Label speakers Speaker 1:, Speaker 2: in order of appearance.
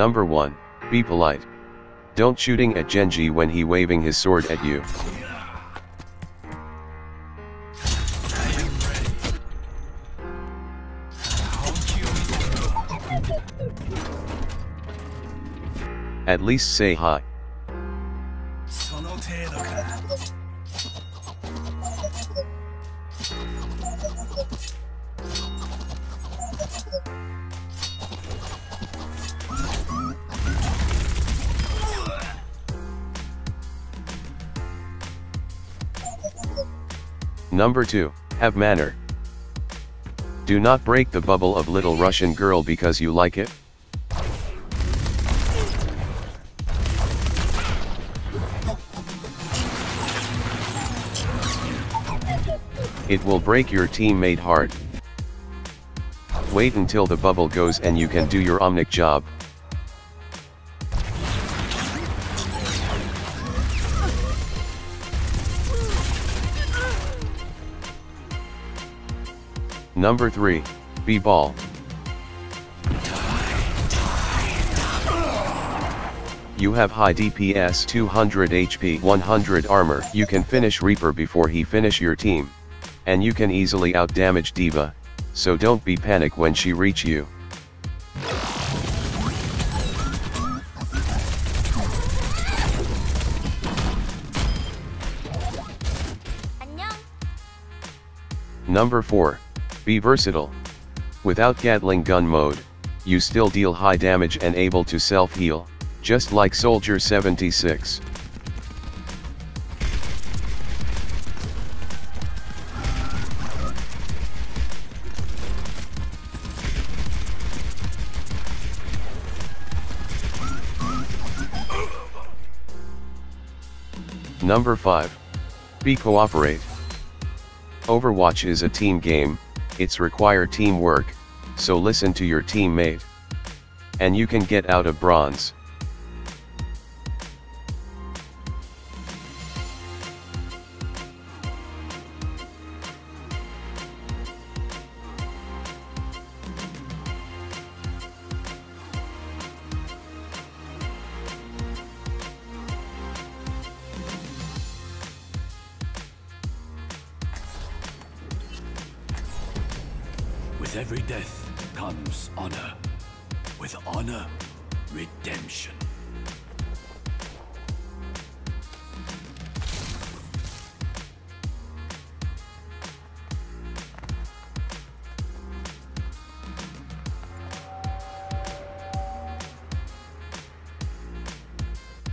Speaker 1: Number 1, be polite. Don't shooting at Genji when he waving his sword at you. At least say hi. Number 2, have manner. Do not break the bubble of little Russian girl because you like it. It will break your teammate heart. Wait until the bubble goes and you can do your omnic job. Number 3, B-Ball. You have high DPS 200 HP 100 armor. You can finish Reaper before he finish your team. And you can easily outdamage D.Va, so don't be panic when she reach you. Number 4. Be versatile. Without Gatling gun mode, you still deal high damage and able to self-heal, just like Soldier 76. Number 5. Be cooperate. Overwatch is a team game, it's require teamwork, so listen to your teammate. And you can get out of bronze.
Speaker 2: With every death comes honor. With honor, redemption.